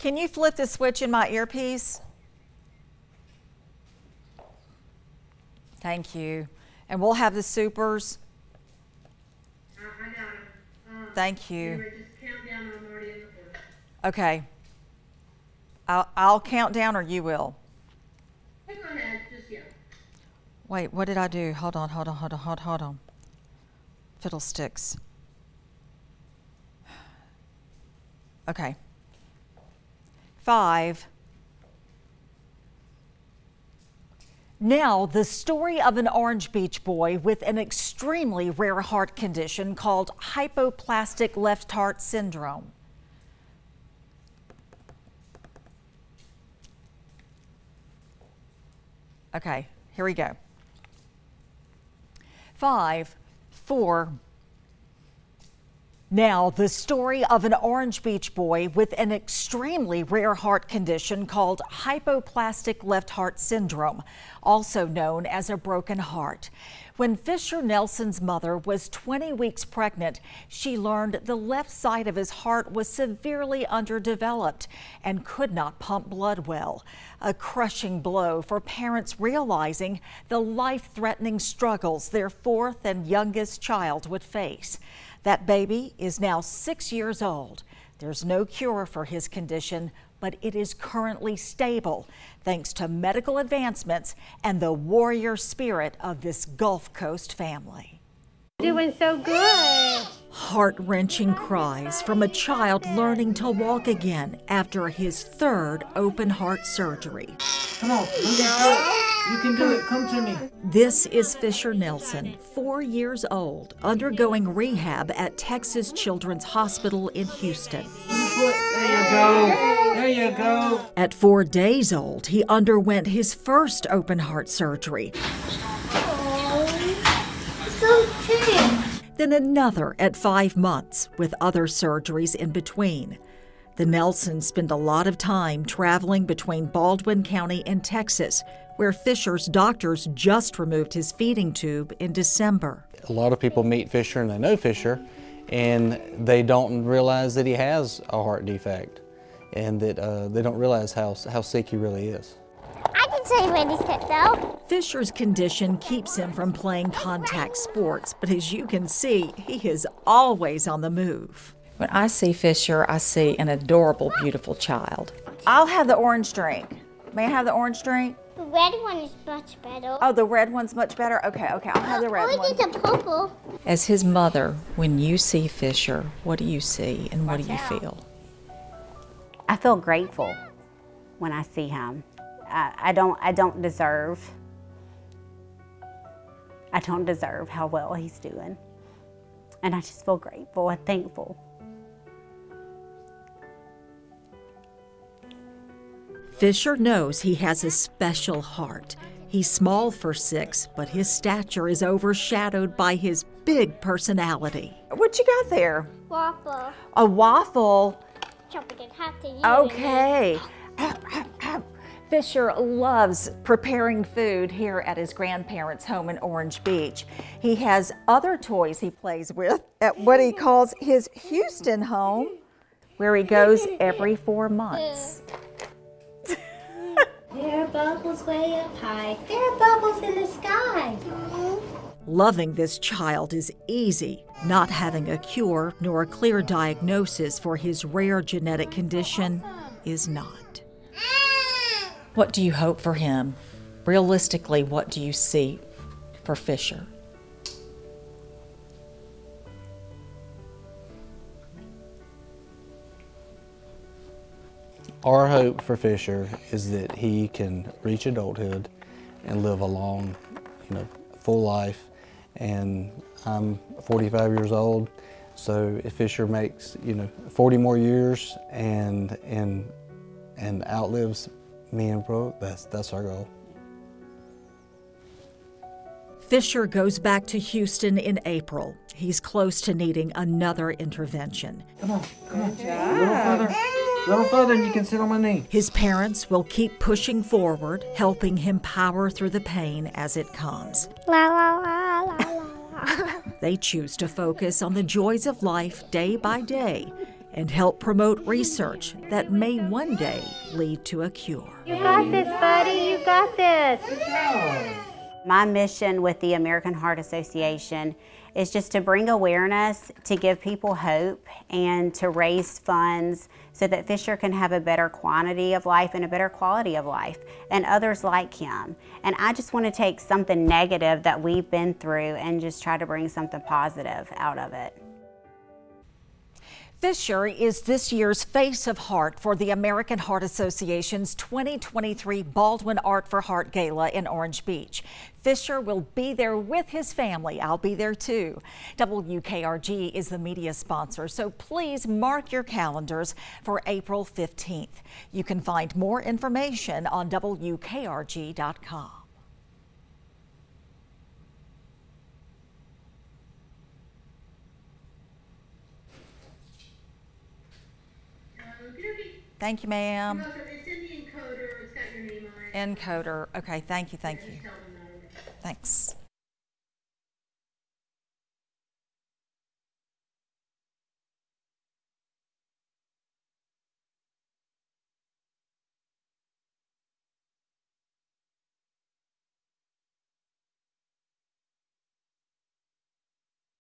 Can you flip the switch in my earpiece? Thank you. And we'll have the supers. I, I got it. Uh, Thank you you. were just count down and I'm already in the first. Okay. I'll, I'll count down or you will. Hey, Go ahead, just. Wait, what did I do? Hold on, hold on, hold on, hold on, hold on. Fiddlesticks. Okay. Five. Now, the story of an Orange Beach boy with an extremely rare heart condition called hypoplastic left heart syndrome. Okay, here we go. Five, four. Now, the story of an Orange Beach boy with an extremely rare heart condition called hypoplastic left heart syndrome, also known as a broken heart. When Fisher Nelson's mother was 20 weeks pregnant, she learned the left side of his heart was severely underdeveloped and could not pump blood well. A crushing blow for parents realizing the life threatening struggles their fourth and youngest child would face. That baby is now six years old. There's no cure for his condition, but it is currently stable thanks to medical advancements and the warrior spirit of this Gulf Coast family. Doing so good. Heart wrenching cries from a child learning to walk again after his third open heart surgery. Come on, you can do it. You can do it. Come to me. This is Fisher Nelson, four years old, undergoing rehab at Texas Children's Hospital in Houston. There you go. There you go. At four days old, he underwent his first open heart surgery, So cute. then another at five months, with other surgeries in between. The Nelsons spend a lot of time traveling between Baldwin County and Texas, where Fisher's doctors just removed his feeding tube in December. A lot of people meet Fisher and they know Fisher, and they don't realize that he has a heart defect, and that uh, they don't realize how, how sick he really is. I can say ready, set, though. Fisher's condition keeps him from playing contact sports, but as you can see, he is always on the move. When I see Fisher, I see an adorable, beautiful child. I'll have the orange drink. May I have the orange drink? The red one is much better. Oh, the red one's much better? Okay, okay, I'll have the red oh, one. it's a purple. As his mother, when you see Fisher, what do you see and what do you feel? I feel grateful when I see him. I, I don't I don't deserve I don't deserve how well he's doing. And I just feel grateful and thankful. Fisher knows he has a special heart. He's small for six, but his stature is overshadowed by his big personality. What you got there? Waffle. A waffle. Chop it in half to you. Okay. Fisher loves preparing food here at his grandparents' home in Orange Beach. He has other toys he plays with at what he calls his Houston home, where he goes every four months. Bubbles way up high. There are bubbles in the sky. Loving this child is easy. Not having a cure nor a clear diagnosis for his rare genetic condition is not. What do you hope for him? Realistically, what do you see for Fisher? Our hope for Fisher is that he can reach adulthood and live a long, you know, full life. And I'm 45 years old, so if Fisher makes, you know, 40 more years and and and outlives me and Brooke, that's that's our goal. Fisher goes back to Houston in April. He's close to needing another intervention. Come on, come on. A little further. A little further and you can sit on my knee. His parents will keep pushing forward, helping him power through the pain as it comes. La la la la la. They choose to focus on the joys of life day by day, and help promote research that may one day lead to a cure. You got this, buddy. You got this. My mission with the American Heart Association is just to bring awareness, to give people hope, and to raise funds so that Fisher can have a better quantity of life and a better quality of life, and others like him. And I just want to take something negative that we've been through and just try to bring something positive out of it. Fisher is this year's Face of Heart for the American Heart Association's 2023 Baldwin Art for Heart Gala in Orange Beach. Fisher will be there with his family. I'll be there too. WKRG is the media sponsor, so please mark your calendars for April 15th. You can find more information on WKRG.com. Thank you, ma'am. It's in the encoder. It's got your name on it. Encoder. Okay, thank you, thank you. Just tell them that. Thanks.